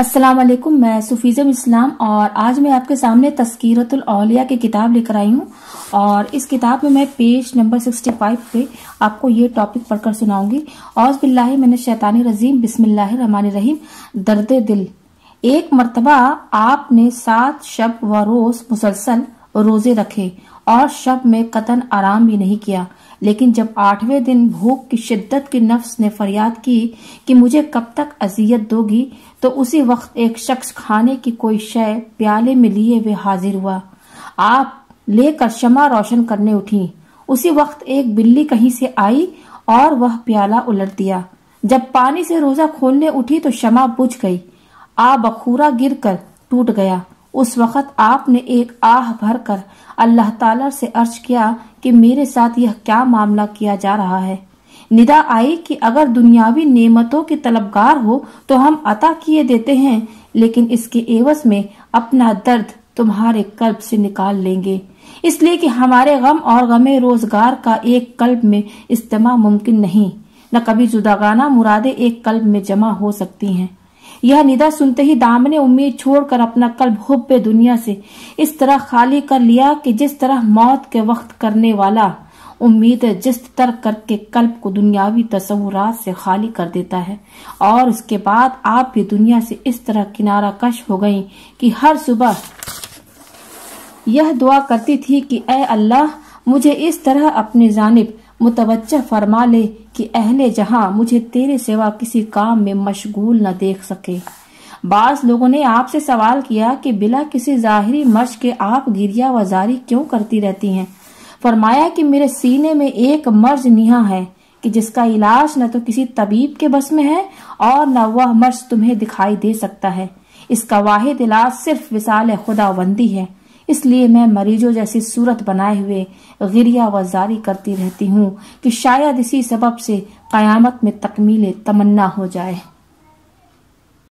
अस्सलाम वालेकुम मैं सुफीज़म इस्लाम और आज मैं आपके सामने तस्कीरतुल औलिया की किताब लेकर आई हूँ और इस किताब में मैं पेज नंबर 65 पे आपको ये टॉपिक पढ़कर सुनाऊँगी। औज बिल्लाहि मैंने शैतानी रजीम बिस्मिल्लाहिर्रहमानिर्रहीम दर्द दिल। एक मरतबा आपने सात शब व रोज मुसलसल रोज़े रखे और शब में कतन आराम भी नहीं किया। लेकिन जब आठवें दिन भूख की शिद्दत की नफ्स ने फरियाद की कि मुझे कब तक अजियत दोगी तो उसी वक्त एक शख्स खाने की कोई शय प्याले में लिए हुए हाजिर हुआ। आप लेकर शमा रोशन करने उठी। उसी वक्त एक बिल्ली कहीं से आई और वह प्याला उलट दिया। जब पानी से रोजा खोलने उठी तो शमा बुझ गई। आ बखूरा गिरकर टूट गया। उस वक्त आपने एक आह भर कर अल्लाह ताला से अर्ज़ किया कि मेरे साथ यह क्या मामला किया जा रहा है। निदा आई कि अगर दुनियावी नेमतों के तलबगार हो तो हम अता किए देते हैं, लेकिन इसके एवज में अपना दर्द तुम्हारे कल्ब से निकाल लेंगे। इसलिए कि हमारे गम और गमे रोज़गार का एक कल्ब में इस्तेमाल मुमकिन नहीं। न कभी जुदागाना मुरादे एक कल्ब में जमा हो सकती हैं। यह निदा सुनते ही दाम ने उम्मीद छोड़कर अपना कल्ब हुब दुनिया से इस तरह खाली कर लिया कि जिस तरह मौत के वक्त करने वाला उम्मीद जिस तरह करके कल्प को दुनियावी तस्वुरात से खाली कर देता है। और उसके बाद आप भी दुनिया से इस तरह किनारा कश हो गई कि हर सुबह यह दुआ करती थी कि ए अल्लाह, मुझे इस तरह अपने जानिब मुतवजह फरमा ले कि अहले जहाँ मुझे तेरे सिवा किसी काम में मशगूल न देख सके। बाज लोगों ने आपसे सवाल किया कि बिला किसी जाहिरी मर्ज के आप गिरिया वजारी क्यों करती रहती हैं? फरमाया कि मेरे सीने में एक मर्ज निहा है, कि जिसका इलाज न तो किसी तबीब के बस में है और न वह मर्ज तुम्हें दिखाई दे सकता है। इसका वाहिद इलाज सिर्फ़ विसाल खुदाबंदी है। इसलिए मैं मरीजों जैसी सूरत बनाए हुए गिरिया व जारी करती रहती हूँ कि शायद इसी सबब से कयामत में तकमील तमन्ना हो जाए।